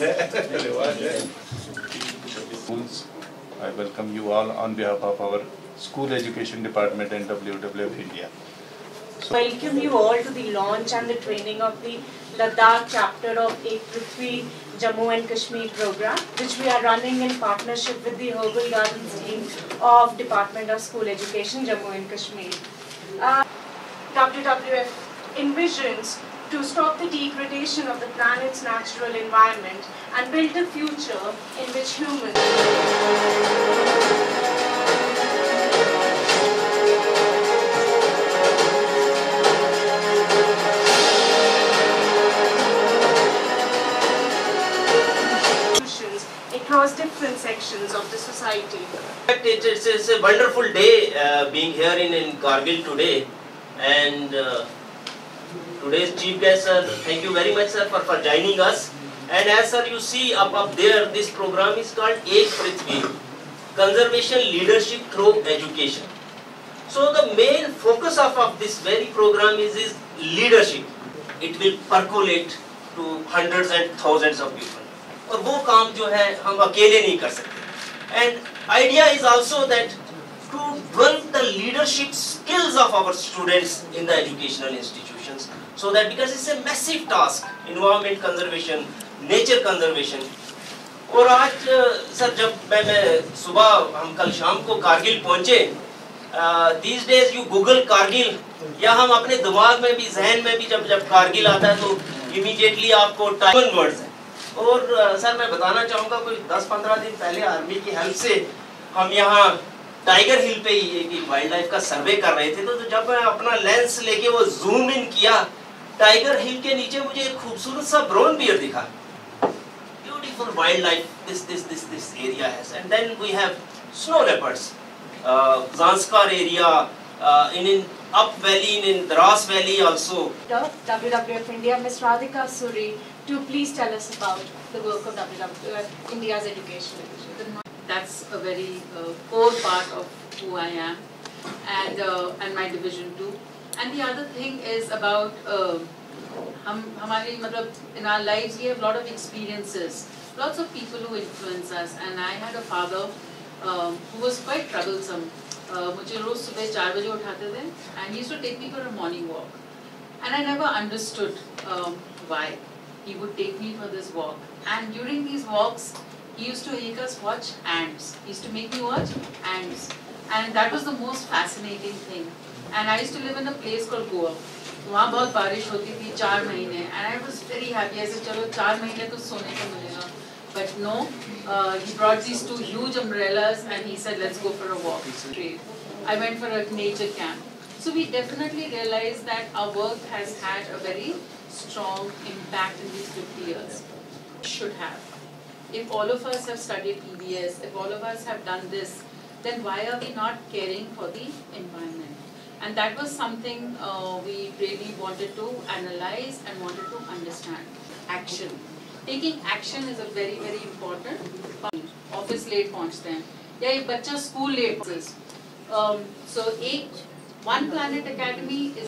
I welcome you all on behalf of our School Education Department and WWF India. welcome you all to the launch and the training of the Ladakh chapter of Ek Prithvi Jammu and Kashmir program, which we are running in partnership with the Herbal Gardens team of Department of School Education, Jammu and Kashmir. Uh, WWF envisions to stop the degradation of the planet's natural environment and build a future in which humans across different sections of the society. it's, it's a wonderful day uh, being here in, in Kargil today. And uh, today's chief guest, sir, thank you very much, sir, for, for joining us. And as sir, you see up, up there, this program is called Ek Prithvi, Conservation Leadership Through Education. So the main focus of, of this very program is, is leadership. It will percolate to hundreds and thousands of people. और वो काम जो है हम अकेले नहीं कर सकते and idea is also that to develop the leadership skills of our students in the educational institutions so that because it's a massive task environment conservation nature conservation और आज अ, सर जब मैं मैं सुबह हम कल शाम को कारगिल पहुँचे these days you Google Kargil या हम अपने दिमाग में भी जहन में भी जब जब कारगिल आता है तो इमीडिएटली आपको टाइमन वर्ड्स है और सर मैं बताना चाहूँगा कोई 10-15 दिन पहले आर्मी की हेल्प से हम यहाँ टाइगर हिल पे ही वाइल्ड लाइफ का सर्वे कर रहे थे तो, तो जब मैं अपना लेंस लेके वो जूम इन किया टाइगर हिल के नीचे मुझे एक खूबसूरत सा ब्राउन बियर दिखा wildlife this this this this area has and then we have snow leopards uh, Zanskar area uh, in in up valley in, in Dras valley also WWF India, Ms. Radhika Suri, to please tell us about the work of WWF India's education division. That's a very uh, core part of who I am and uh, and my division too. And the other thing is about uh, हम हमारी मतलब in our lives we have lot of experiences, lots of people who influence us. And I had a father um, who was quite troublesome. Uh, मुझे रोज सुबह चार बजे उठाते थे and he used to take me for a morning walk. And I never understood um, why he would take me for this walk. And during these walks, he used to make us watch ants. He used to make me watch ants. And that was the most fascinating thing. And I used to live in a place called Goa. वहाँ बहुत बारिश होती थी चार महीने and I was very happy ऐसे चलो चार महीने तो सोने को मिलेगा but no he brought these two huge umbrellas and he said let's go for a walk straight I went for a nature camp so we definitely realized that our work has had a very strong impact in these 50 years should have if all of us have studied EBS if all of us have done this then why are we not caring for the environment and that was something uh, we really wanted to analyze and wanted to understand. Action. Taking action is a very very important. Office late पहुंचते हैं या एक बच्चा school late सो एक one planet academy is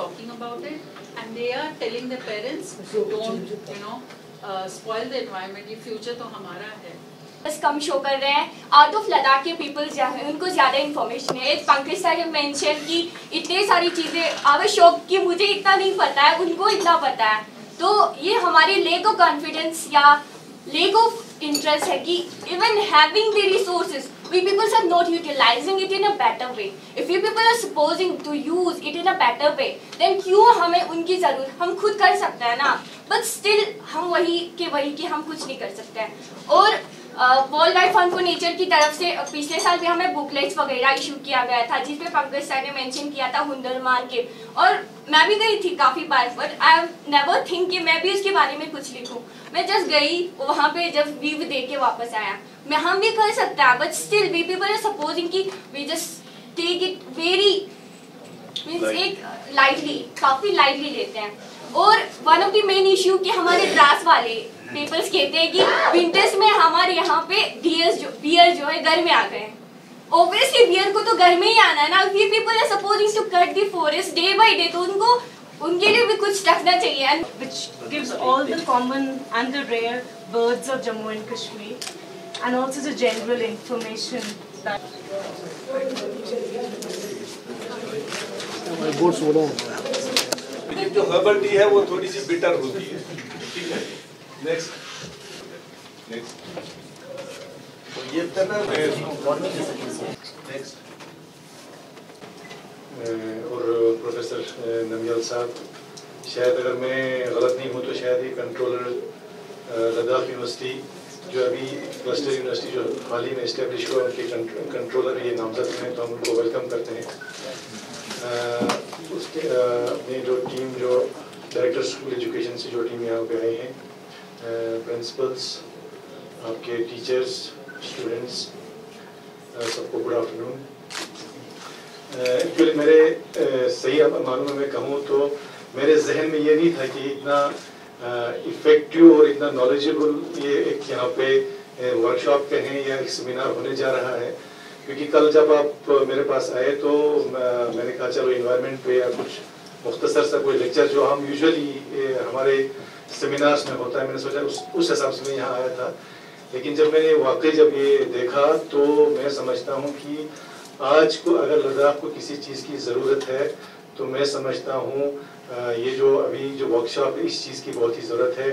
talking about it and they are telling their parents don't you know uh, spoil the environment ये future तो हमारा है. बस कम शो कर रहे हैं। आउट ऑफ़ लद्दाख के पीपल्स जो है उनको ज़्यादा इन्फॉर्मेशन है। एक पंकज सर ने मेंशन की इतनी सारी चीज़ें आवर शौक की मुझे इतना नहीं पता है उनको इतना पता है। तो ये हमारे लेक ऑफ़ कॉन्फिडेंस या लेक ऑफ़ इंटरेस्ट है कि even having the resources we people are not utilizing it in a better way. If you people are supposing to use it in a better way, then क्यों हमें उनकी ज़रूरत हम खुद कर सकते हैं ना? बट स्टिल हम वही के वही कि हम कुछ नहीं कर सकते हैं। और World Wide Fund for Nature की तरफ़ से पिछले साल भी हमें बुकलेट्स वगैरह इशू किया गया था जिसमें पंकज सर ने मेंशन किया था हुंदरमान के। और मैं भी गई थी काफ़ी बार बट आई नेवर थिंक कि मैं भी उसके बारे में कुछ लिखूं। मैं जस्ट गई वहाँ पे जब व्यू देख के वापस आया। मैं हम भी कर सकते हैं but still we people are supposing कि we just take it very means एक लाइटली काफ़ी लाइटली लेते हैं। और one of the main issue कि हमारे ग्रास वाले पीपल्स कहते हैं कि विंटर्स में हमारे यहाँ पे डियर्स जो बियर जो है घर में आ गए हैं। ऑब्वियसली बियर को तो घर में ही आना है ना। We people are supposing to cut the forest day by day तो उनको उनके लिए भी कुछ रखना चाहिए And which gives all the common and the rare birds of Jammu and Kashmir and also the general information that ये जो हर्बल टी है वो थोड़ी सी बिटर होती है ठीक है नेक्स्ट नेक्स्ट तो ये करना नेक्स्ट और प्रोफेसर नमयाल साहब, शायद अगर मैं गलत नहीं हूँ तो शायद ये कंट्रोलर लद्दाख यूनिवर्सिटी जो अभी क्लस्टर यूनिवर्सिटी जो हाल ही में इस्टेब्लिश हुआ, उनके कंट्रोलर ये नामजद हैं तो हम उनको वेलकम करते हैं। उसके अपनी जो टीम जो डायरेक्टर स्कूल एजुकेशन से जो टीम यहाँ पे आए हैं प्रिंसिपल्स आपके टीचर्स स्टूडेंट्स सबको गुड आफ्टरनून एक्चुअली मेरे सही मालूम है, मैं कहूँ तो मेरे जहन में ये नहीं था कि इतना इफ़ेक्टिव और इतना नॉलेजेबल ये एक यहाँ पे वर्कशॉप कहें या एक सेमिनार होने जा रहा है। क्योंकि कल जब आप मेरे पास आए तो मैंने कहा, चलो इन्वायरमेंट पे या कुछ मुख्तसर सा कोई लेक्चर जो हम यूजुअली हमारे सेमिनार्स में होता है। मैंने सोचा उस हिसाब से मैं यहाँ आया था। लेकिन जब मैंने वाकई जब ये देखा तो मैं समझता हूँ कि आज को अगर लद्दाख को किसी चीज़ की ज़रूरत है तो मैं समझता हूँ ये जो अभी जो वर्कशॉप है, इस चीज़ की बहुत ही ज़रूरत है।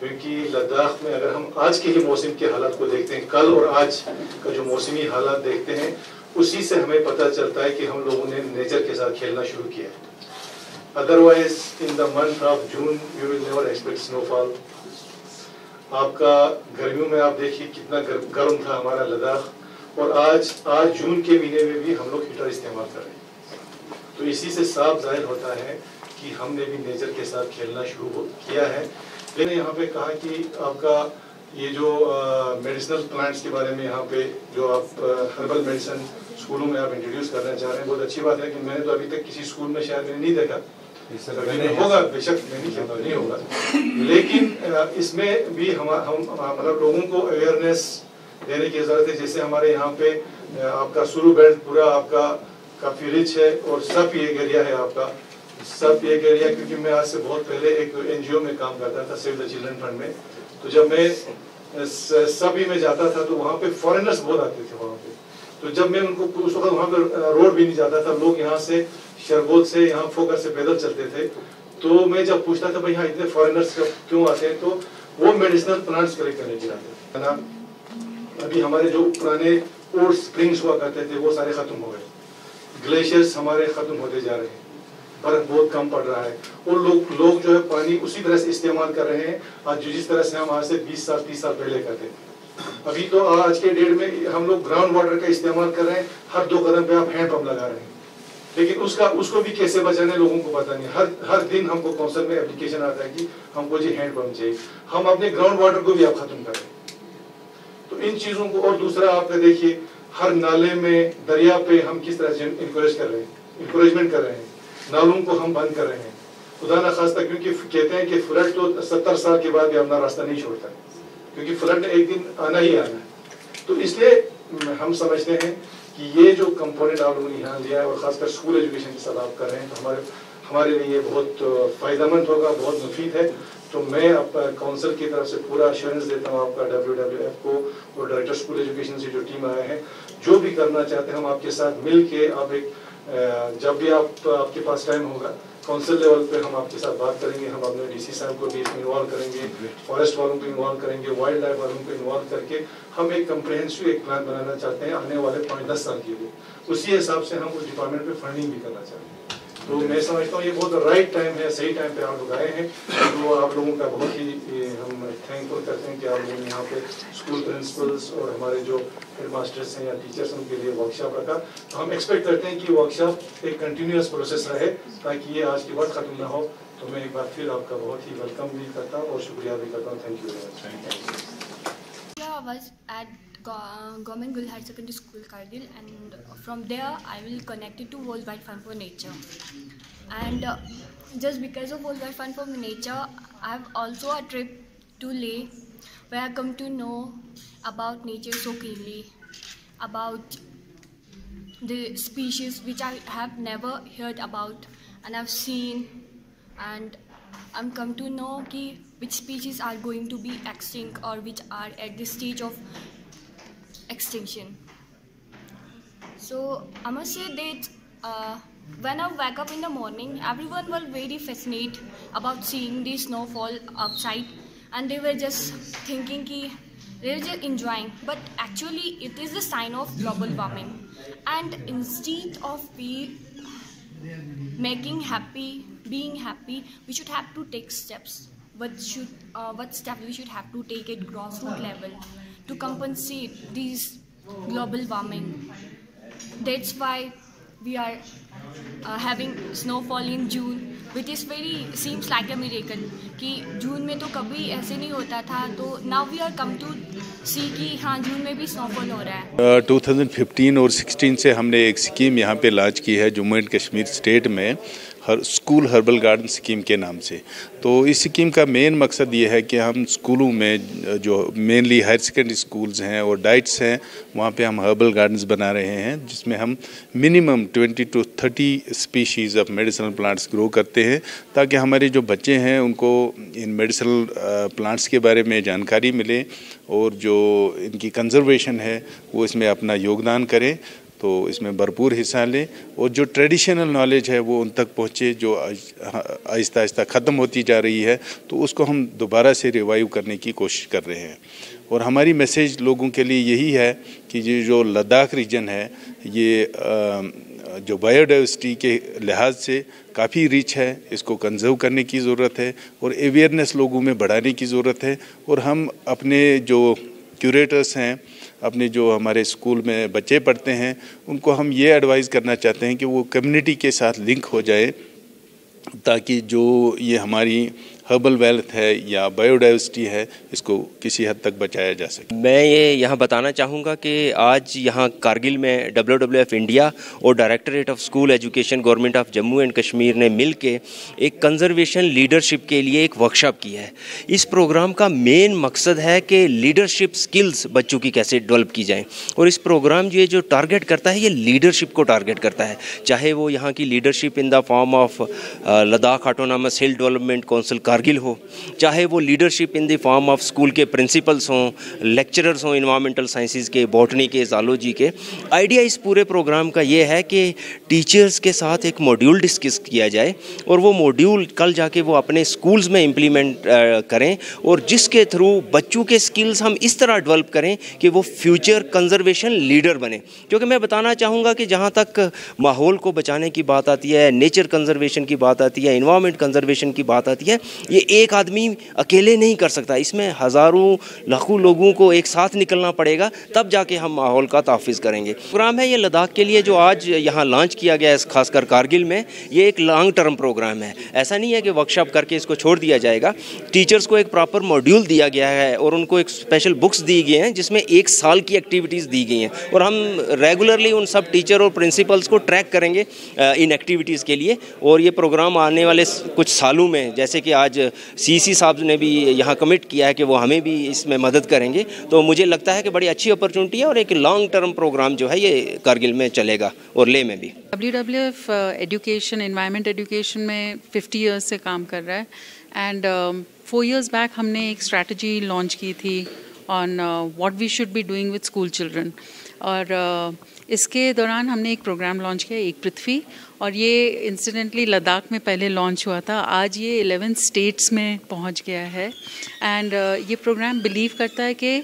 क्योंकि लद्दाख में अगर हम आज के ही मौसम के हालात को देखते हैं, कल और आज का जो मौसमी हालात देखते हैं, उसी से हमें पता चलता है कि हम लोगों ने नेचर के साथ खेलना शुरू किया है। Otherwise in the month of June you will never expect snowfall आपका गर्मियों में आप देखिए कितना गर्म था हमारा लद्दाख। और आज आज जून के महीने में भी हम लोग हीटर इस्तेमाल कर रहे हैं। तो इसी से साफ़ ज़ाहिर होता है कि हमने भी नेचर के साथ खेलना शुरू किया है। मैंने यहाँ पे कहा कि आपका ये जो मेडिसिनल प्लांट्स के बारे में यहाँ पे जो आप हर्बल मेडिसिन स्कूलों में आप इंट्रोड्यूस करना चाह रहे हैं बहुत अच्छी बात है कि मैंने तो अभी तक किसी स्कूल में शायद मैंने नहीं देखा। होगा बेशक नहीं कहता नहीं होगा। लेकिन इसमें भी हम हम मतलब लोगों को अवेयरनेस देने की ज़रूरत है, जैसे हमारे यहाँ पे आपका सुरू बेल्ट पूरा आपका काफ़ी रिच है और सब ये एरिया है आपका। सब एक एरिया क्योंकि मैं आज से बहुत पहले एक एनजीओ में काम करता था सेव द चिल्ड्रन फंड में। तो जब मैं सभी में जाता था तो वहाँ पे फॉरेनर्स बहुत आते थे वहाँ पे। तो जब मैं उनको, उस वक्त वहाँ पे रोड भी नहीं जाता था, लोग यहाँ से शरबोल से, यहाँ फोकर से पैदल चलते थे। तो मैं जब पूछता था, भाई यहाँ इतने फॉरेनर्स क्यों आते हैं? तो वो मेडिसिनल प्लांट्स कलेक्ट करने के लिए आते थे। अभी हमारे जो पुराने ओल्ड स्प्रिंग्स हुआ करते थे, वो सारे खत्म हो गए। ग्लेशियर्स हमारे खत्म होते जा रहे हैं। बर्फ़ बहुत कम पड़ रहा है। और लोग लोग जो है पानी उसी तरह से इस्तेमाल कर रहे हैं, आज जिस तरह से हम आज से 20 साल 30 साल पहले करते थे। अभी तो आज के डेट में हम लोग ग्राउंड वाटर का इस्तेमाल कर रहे हैं। हर दो कदम पे आप हैंड पंप लगा रहे हैं। लेकिन उसका, उसको भी कैसे बचाने लोगों को पता नहीं। हर हर दिन हमको कौंसल में एप्लीकेशन आता है कि हमको जी हैंड पंप चाहिए। हम अपने ग्राउंड वाटर को भी आप खत्म कर। इन चीज़ों को और दूसरा आप देखिए, हर नाले में, दरिया पे हम किस तरह से इंकरेज कर रहे हैं? इंकरेजमेंट कर रहे हैं। नालों को हम बंद कर रहे हैं। खुदा न खास्ता, क्योंकि कहते हैं कि फ्लड तो सत्तर साल के बाद भी अपना रास्ता नहीं छोड़ता। क्योंकि फ्लड एक दिन आना ही आना है। तो इसलिए हम समझते हैं कि ये जो कंपोनेंट आप लोगों ने यहाँ लिया है, और खासकर स्कूल एजुकेशन के साथ आप कर रहे हैं तो हमारे हमारे लिए बहुत फ़ायदेमंद होगा, बहुत मुफीद है। तो मैं आपका काउंसिल की तरफ़ से पूरा अश्योरेंस देता हूँ आपका डब्ल्यू डब्ल्यू एफ़ को और डायरेक्टर स्कूल एजुकेशन से जो टीम आए हैं, जो भी करना चाहते हैं हम आपके साथ मिल के आप एक जब भी आप, आपके पास टाइम होगा काउंसिल लेवल पे हम आपके साथ बात करेंगे, हम अपने डीसी साहब को भी इसमें इन्वॉल्व करेंगे फॉरेस्ट वालों को इन्वॉल्व करेंगे वाइल्ड लाइफ वालों को इन्वॉल्व करके हम एक कम्प्रहेंसिव एक प्लान बनाना चाहते हैं आने वाले पाँच दस साल के लिए। उसी हिसाब से हम उस डिपार्टमेंट पे फंडिंग भी करना चाहते हैं। तो मैं समझता हूँ ये बहुत राइट टाइम है, सही टाइम पे आप लोग आए हैं। तो आप लोगों का बहुत ही हम थैंकफुल करते हैं कि आप लोग यहाँ पे स्कूल प्रिंसिपल्स और हमारे जो हेड मास्टर्स हैं या टीचर्स हैं, उनके लिए वर्कशॉप रखा। तो हम एक्सपेक्ट करते हैं कि वर्कशॉप एक कंटिन्यूस प्रोसेस रहे, ताकि ये आज के बाद ख़त्म ना हो। तो मैं एक बार फिर आपका बहुत ही वेलकम भी करता हूँ और शुक्रिया भी करता हूँ। Thank you very much I was at uh, Government Gul Higher Secondary School, Kargil, and from there I will connect it to Worldwide Fund for Nature. And uh, just because of Worldwide Fund for Nature, I have also a trip to Leh where I come to know about nature so keenly, about the species which I have never heard about and I've seen and I'm come to know ki which species are going to be extinct or which are at the stage of extinction. So I must say that uh, when I wake up in the morning, everyone was very fascinated about seeing the snowfall outside, and they were just thinking ki they were just enjoying. But actually, it is a sign of global warming, and instead of we making happy, being happy, we should have to take steps. What should uh, what steps we should have to take at grassroots level to compensate these global warming. That's why we are uh, having snowfall in June, which is very seems like a miracle. कि जून में तो कभी ऐसे नहीं होता था तो now we are come to see कि हाँ जून में भी स्नोफॉल हो रहा है Uh, 2015 और 16 से हमने एक स्कीम यहाँ पे लॉन्च की है जम्मू एंड कश्मीर स्टेट में हर स्कूल हर्बल गार्डन स्कीम के नाम से। तो इस स्कीम का मेन मकसद ये है कि हम स्कूलों में जो मेनली हायर सेकेंडरी स्कूल्स हैं और डाइट्स हैं, वहाँ पे हम हर्बल गार्डन्स बना रहे हैं, जिसमें हम minimum 20 to 30 species of medicinal plants grow करते हैं, ताकि हमारे जो बच्चे हैं उनको इन मेडिसिनल प्लांट्स के बारे में जानकारी मिले और जो इनकी कंजर्वेशन है, वो इसमें अपना योगदान करें। तो इसमें भरपूर हिस्सा लें और जो ट्रेडिशनल नॉलेज है वो उन तक पहुँचे, जो आहिस्ता आहिस्ता ख़त्म होती जा रही है तो उसको हम दोबारा से रिवाइव करने की कोशिश कर रहे हैं। और हमारी मैसेज लोगों के लिए यही है कि ये जो लद्दाख रीजन है, ये जो बायोडाइवर्सिटी के लिहाज से काफ़ी रिच है, इसको कंजर्व करने की ज़रूरत है और अवेयरनेस लोगों में बढ़ाने की ज़रूरत है। और हम अपने जो क्यूरेटर्स हैं अपने जो हमारे स्कूल में बच्चे पढ़ते हैं, उनको हम ये एडवाइज़ करना चाहते हैं कि वो कम्युनिटी के साथ लिंक हो जाए, ताकि जो ये हमारी हर्बल वेल्थ है या बायोडाइवर्सिटी है, इसको किसी हद तक बचाया जा सके। मैं ये यहाँ बताना चाहूँगा कि आज यहाँ कारगिल में डब्ल्यू डब्ल्यू एफ़ इंडिया और directorate of school education government of Jammu and Kashmir ने मिल के एक कंजर्वेशन लीडरशिप के लिए एक वर्कशॉप की है। इस प्रोग्राम का मेन मकसद है कि लीडरशिप स्किल्स बच्चों की कैसे डेवलप की जाएँ। और इस प्रोग्राम ये जो टारगेट करता है, ये लीडरशिप को टारगेट करता है। चाहे वो यहाँ की leadership in the form of Ladakh Autonomous Hill Development Council Kargil हो, चाहे वो leadership in the form of school के प्रिंसिपल्स हों लेक्चरर्स हों इन्वायरमेंटल साइंसेज के बॉटनी के जालोजी के आइडिया इस पूरे प्रोग्राम का ये है कि टीचर्स के साथ एक मॉड्यूल डिस्कस किया जाए और वो मॉड्यूल कल जाके वो अपने स्कूल्स में इम्प्लीमेंट करें और जिसके थ्रू बच्चों के स्किल्स हम इस तरह डेवलप करें कि वो फ्यूचर कंजर्वेशन लीडर बने। क्योंकि मैं बताना चाहूँगा कि जहाँ तक माहौल को बचाने की बात आती है नेचर कंजर्वेशन की बात आती है इन्वायरमेंट कंजर्वेशन की बात आती है ये एक आदमी अकेले नहीं कर सकता। इसमें हज़ारों, लाखों लोगों को एक साथ निकलना पड़ेगा, तब जाके हम माहौल का तहफ़ करेंगे। प्रोग्राम है ये लद्दाख के लिए, जो आज यहाँ लॉन्च किया गया है, खासकर कारगिल में, ये एक लॉन्ग टर्म प्रोग्राम है। ऐसा नहीं है कि वर्कशॉप करके इसको छोड़ दिया जाएगा। टीचर्स को एक प्रॉपर मॉड्यूल दिया गया है और उनको एक स्पेशल बुक्स दी गई हैं, जिसमें एक साल की एक्टिविटीज़ दी गई हैं। और हम रेगुलरली उन सब टीचर और प्रिंसिपल्स को ट्रैक करेंगे इन एक्टिविटीज़ के लिए। और ये प्रोग्राम आने वाले कुछ सालों में, जैसे कि आज सीसी साहब ने भी यहाँ कमिट किया है कि वो हमें भी इसमें मदद करेंगे। तो मुझे लगता है कि बड़ी अच्छी अपॉर्चुनिटी है और एक लॉन्ग टर्म प्रोग्राम जो है ये कारगिल में चलेगा और ले में भी। W W F education environment education में फिफ्टी ईयर्स से काम कर रहा है। एंड फोर ईयर्स बैक हमने एक स्ट्रैटेजी लॉन्च की थी on what we should be doing with school children और इसके दौरान हमने एक प्रोग्राम लॉन्च किया, एक पृथ्वी, और ये इंसिडेंटली लद्दाख में पहले लॉन्च हुआ था। आज ये 11 स्टेट्स में पहुँच गया है। एंड ये प्रोग्राम बिलीव करता है कि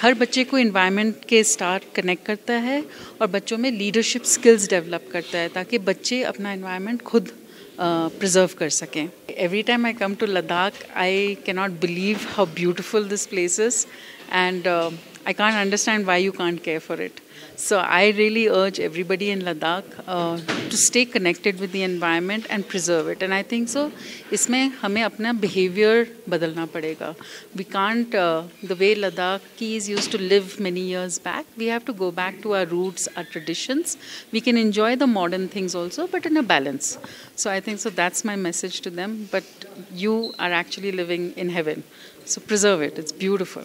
हर बच्चे को इन्वायरमेंट के स्टार कनेक्ट करता है और बच्चों में लीडरशिप स्किल्स डेवलप करता है ताकि बच्चे अपना इन्वायरमेंट खुद प्रिजर्व कर सकें। Every time I come to Ladakh I cannot believe how beautiful this place and I can't understand why you can't care for it So I really urge everybody in Ladakh uh, to stay connected with the environment and preserve it. And I think so. इसमें हमें अपना behavior बदलना पड़ेगा. We can't uh, the way Ladakhis used to live many years back. We have to go back to our roots, our traditions. We can enjoy the modern things also, but in a balance. So I think so. That's my message to them. But you are actually living in heaven. So preserve it. It's beautiful.